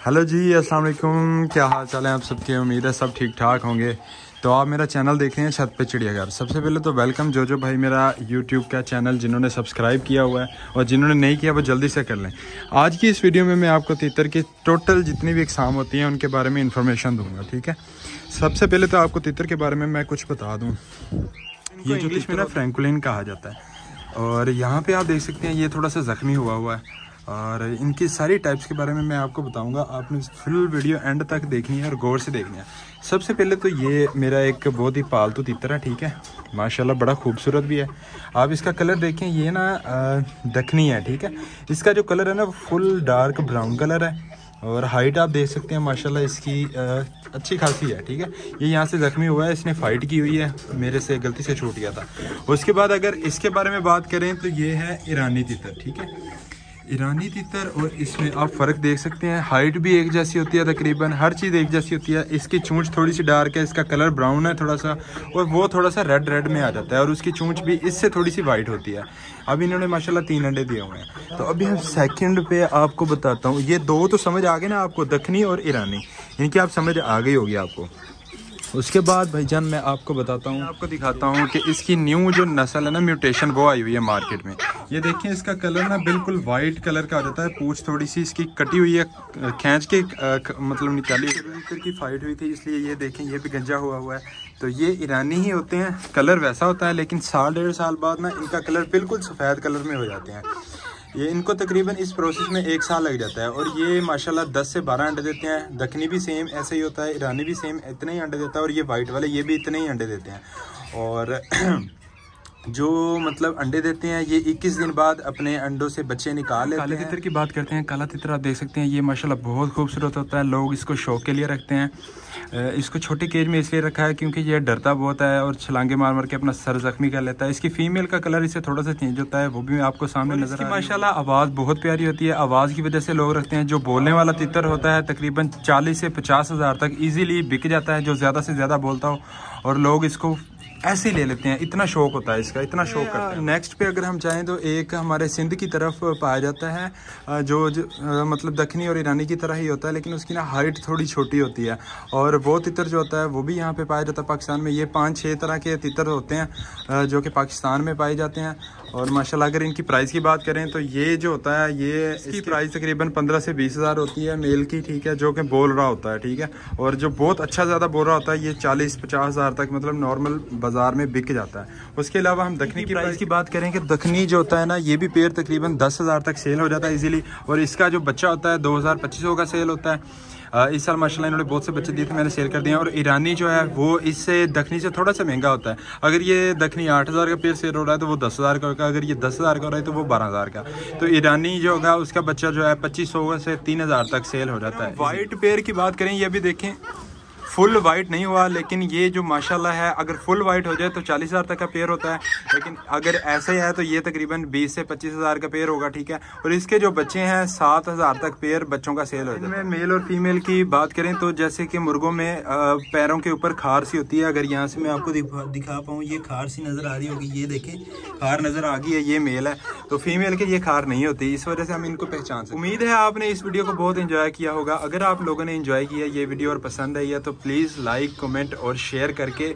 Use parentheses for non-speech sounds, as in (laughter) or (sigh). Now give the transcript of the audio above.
Hello जी अस्सलाम वालेकुम। क्या हाल चाल है आप सबके? उम्मीद है सब ठीक ठाक होंगे। तो आप मेरा चैनल देख रहे हैं छत पे चिड़ियाघर। सबसे पहले तो वेलकम जो जो भाई मेरा यूट्यूब का चैनल जिन्होंने सब्सक्राइब किया हुआ है और जिन्होंने नहीं किया वो जल्दी से कर लें। आज की इस वीडियो में मैं आपको तीतर की टोटल जितनी भी इकसाम होती हैं उनके बारे में इंफॉर्मेशन दूँगा ठीक है? सबसे पहले तो आपको तीतर के बारे में मैं कुछ बता दूँ। ये जो इंग्लिश में ना फ्रेंकुलिन कहा जाता है। और यहाँ पर आप देख सकते हैं ये थोड़ा सा ज़ख्मी हुआ हुआ है। और इनकी सारी टाइप्स के बारे में मैं आपको बताऊँगा। आपने फुल वीडियो एंड तक देखनी है और गौर से देखनी है। सबसे पहले तो ये मेरा एक बहुत ही पालतू तीतर है ठीक है? माशाल्लाह बड़ा खूबसूरत भी है। आप इसका कलर देखें ये ना दखनी है ठीक है? इसका जो कलर है ना फुल डार्क ब्राउन कलर है। और हाइट आप देख सकते हैं माशाल्लाह इसकी आ, अच्छी खासी है ठीक है? ये यहाँ से ज़ख्मी हुआ है इसने फाइट की हुई है। मेरे से गलती से छूट गया था। उसके बाद अगर इसके बारे में बात करें तो ये है ईरानी तितर ठीक है? ईरानी तितर और इसमें आप फ़र्क देख सकते हैं हाइट भी एक जैसी होती है तकरीबन, हर चीज़ एक जैसी होती है। इसकी चूंच थोड़ी सी डार्क है, इसका कलर ब्राउन है थोड़ा सा, और वो थोड़ा सा रेड रेड में आ जाता है, और उसकी चूंच भी इससे थोड़ी सी वाइट होती है। अभी इन्होंने माशाल्लाह तीन अंडे दिए हुए हैं। तो अभी हम सेकंड पे आपको बताता हूँ। ये दो तो समझ आ गए ना आपको, दखनी और ईरानी। इनकी आप समझ आ गई होगी आपको। उसके बाद भाईजान, मैं आपको बताता हूँ। आपको दिखाता हूँ कि इसकी न्यू जो नस्ल है ना म्यूटेशन वो आई हुई है मार्केट में। ये देखिए, इसका कलर ना बिल्कुल वाइट कलर का आ जाता है। पूछ थोड़ी सी इसकी कटी हुई है, खींच के मतलब निकाली। की फाइट हुई थी, इसलिए ये देखें, ये भी गंजा हुआ हुआ है। तो ये ईरानी ही होते हैं। कलर वैसा होता है, लेकिन साल, डेढ़ साल बाद ना इनका कलर बिल्कुल सफ़ेद कलर में हो जाते हैं। ये इनको तकरीबन इस प्रोसेस में एक साल लग जाता है। और ये माशाल्लाह 10 से 12 अंडे देते हैं। दखनी भी सेम ऐसे ही होता है। ईरानी भी सेम इतने ही अंडे देता है। और ये वाइट वाले, ये भी इतने ही अंडे देते हैं। और (clears throat) जो मतलब अंडे देते हैं ये 21 दिन बाद अपने अंडों से बच्चे निकाल लेते काले तितर की बात करते हैं काला तितर आप देख सकते हैं ये माशाल्लाह बहुत खूबसूरत होता है लोग इसको शौक के लिए रखते हैं। इसको छोटे केज में इसलिए रखा है क्योंकि ये डरता बहुत है और छलांगे मार मार के अपना सर जख्मी कर लेता है। इसकी फीमेल का कलर इससे थोड़ा सा चेंज होता है वो भी आपको सामने नज़र माशाला आवाज़ बहुत प्यारी होती है आवाज़ की वजह से लोग रखते हैं जो बोलने वाला तितर होता है तकरीबन चालीस से पचास हज़ार तक ईजिली बिक जाता है जो ज़्यादा से ज़्यादा बोलता हो। और लोग इसको ऐसे ही ले लेते हैं। इतना शौक होता है इसका इतना शौक करते हैं। नेक्स्ट पे अगर हम चाहें तो एक हमारे सिंध की तरफ़ पाया जाता है जो, जो मतलब दखनी और ईरानी की तरह ही होता है लेकिन उसकी ना हाइट थोड़ी छोटी होती है। और वो तितर जो होता है वो भी यहाँ पे पाया जाता है पाकिस्तान में। ये पाँच छः तरह के तितर होते हैं जो कि पाकिस्तान में पाए जाते हैं। और माशाल्लाह अगर इनकी प्राइस की बात करें तो ये जो होता है ये इसकी प्राइस तकरीबन पंद्रह से बीस हज़ार होती है। मेल की ठीक है जो कि बोल रहा होता है ठीक है। और जो बहुत अच्छा ज़्यादा बोल रहा होता है ये चालीस पचास हज़ार तक मतलब नॉर्मल बाज़ार में बिक जाता है। उसके अलावा हम दखनी की प्राइस की बात करें कि दखनी जो होता है ना ये भी पेड़ तकरीबन दस हज़ार तक सेल हो जाता है इजीली और इसका जो बच्चा होता है दो हज़ार पच्चीस सौ का सेल होता है। इस साल माशाल्लाह इन्होंने बहुत से बच्चे दिए थे मैंने सेल कर दिया और ईरानी जो है वो इससे दखनी से थोड़ा सा महँगा होता है। अगर ये दखनी आठ हज़ार का पेड़ सेल हो रहा है तो वो दस हज़ार का होगा अगर ये दस हज़ार का हो रहा है तो वो बारह हज़ार का। तो ईरानी जो होगा उसका बच्चा जो है पच्चीस सौ से तीन हज़ार तक सेल हो जाता है। वाइट पेड़ की बात करें ये भी देखें। फुल वाइट नहीं हुआ, लेकिन ये जो माशाल्लाह है, अगर फुल वाइट हो जाए तो चालीस हज़ार तक का पेयर होता है, लेकिन अगर ऐसे ही तो ये तकरीबन बीस से पच्चीस हज़ार का पेयर होगा, ठीक है? और इसके जो बच्चे हैं, सात हज़ार तक पेयर बच्चों का सेल हो जाता है। मेल और फीमेल की बात करें तो जैसे कि मुर्गों में पैरों के ऊपर खार सी होती है, अगर यहाँ से मैं आपको दिखा पाऊँ, ये खार सी नज़र आ रही होगी, ये देखें, खार नज़र आ गई है, ये मेल है तो फीमेल के ये खार नहीं होती, इस वजह से हम इनको पहचान सकते उम्मीद है आपने इस वीडियो को बहुत इंजॉय किया होगा, अगर आप लोगों ने इंजॉय किया ये वीडियो और पसंद आई है तो प्लीज़ लाइक कमेंट और शेयर करके